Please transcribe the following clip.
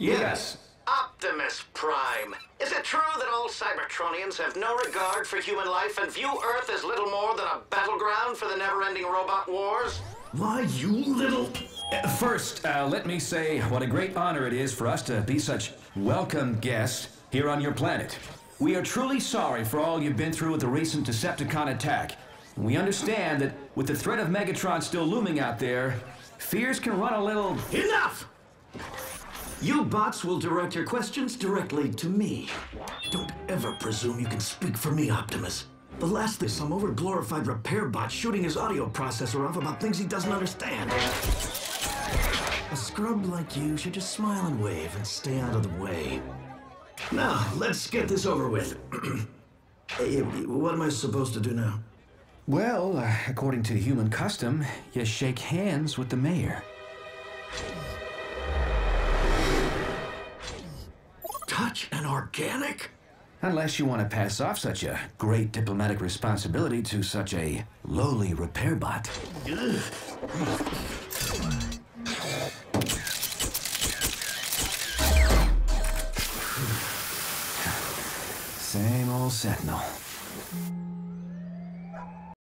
Yes. Optimus Prime. Is it true that all Cybertronians have no regard for human life and view Earth as little more than a battleground for the never-ending robot wars? Why, you little... Uh, First, uh, let me say what a great honor it is for us to be such welcome guests here on your planet. We are truly sorry for all you've been through with the recent Decepticon attack. We understand that with the threat of Megatron still looming out there, fears can run a little. Enough! You bots will direct your questions directly to me. Don't ever presume you can speak for me, Optimus. The last thing some overglorified repair bot shooting his audio processor off about things he doesn't understand. A scrub like you should just smile and wave and stay out of the way. Now, let's get this over with. Hey, what am I supposed to do now? Well, uh, according to human custom, you shake hands with the mayor. An organic? Unless you want to pass off such a great diplomatic responsibility to such a lowly repair bot. Same old Sentinel.